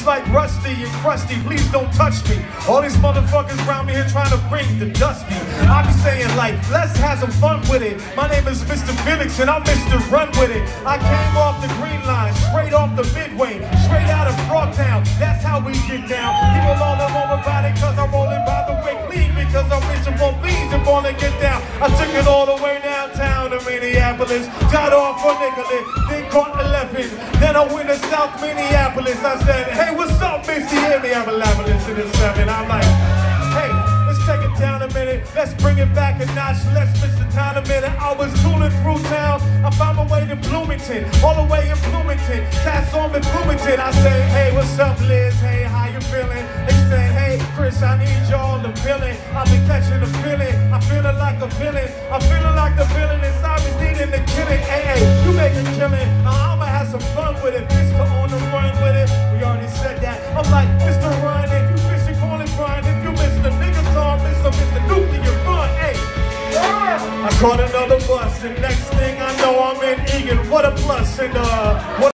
Just like Rusty and Krusty, please don't touch me. All these motherfuckers around me here trying to bring the dusty. I be saying like, let's have some fun with it. My name is Mr. Felix and I'm Mr. Run with it. I came off the green line, straight off the midway, straight out of Frogtown. That's how we get down. People all them over about it cause I'm rolling by the way clean because I'm for beans and wanna get down. I took it all the way downtown to Minneapolis, got off for Nicholas, then caught 11. Then I went to South Minneapolis. I said, in the. I'm like, hey, let's take it down a minute. Let's bring it back a notch. Let's miss the time a minute. I was tooling through town. I found my way to Bloomington, all the way in Bloomington. Cats on me, Bloomington. I say, hey, what's up, Liz? Hey, how you feeling? They say, hey, Chris, I need y'all to feeling. I've been catching the feeling. I'm feeling like a villain. I'm feeling like the villain caught another bus, and next thing I know, I'm in Eagan. What a plus, and uh, what